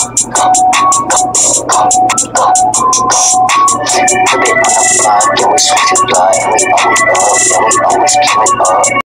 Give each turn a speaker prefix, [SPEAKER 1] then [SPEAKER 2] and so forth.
[SPEAKER 1] Flip it on the fly, yeah, we switch it blind. we always up, we always keep up.